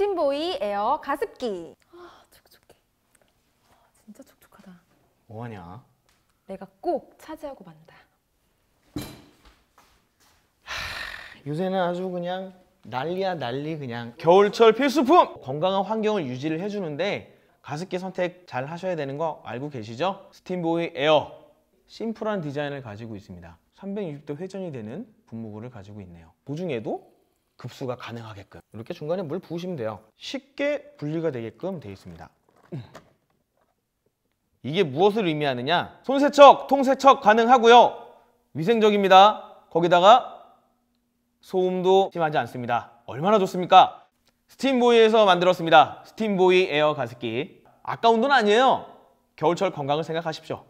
스팀보이 에어 가습기. 아, 촉촉해. 아, 진짜 촉촉하다. 뭐하냐? 내가 꼭 차지하고 만다. 요새는 아주 그냥 난리야 난리 그냥 겨울철 필수품 건강한 환경을 유지를 해주는데 가습기 선택 잘 하셔야 되는 거 알고 계시죠? 스팀보이 에어 심플한 디자인을 가지고 있습니다 360도 회전이 되는 분무구를 가지고 있네요 도중에도 급수가 가능하게끔 이렇게 중간에 물 부으시면 돼요 쉽게 분리가 되게끔 되어 있습니다 음. 이게 무엇을 의미하느냐 손세척, 통세척 가능하고요 위생적입니다 거기다가 소음도 심하지 않습니다. 얼마나 좋습니까? 스팀보이에서 만들었습니다. 스팀보이 에어 가습기. 아까운 돈 아니에요. 겨울철 건강을 생각하십시오.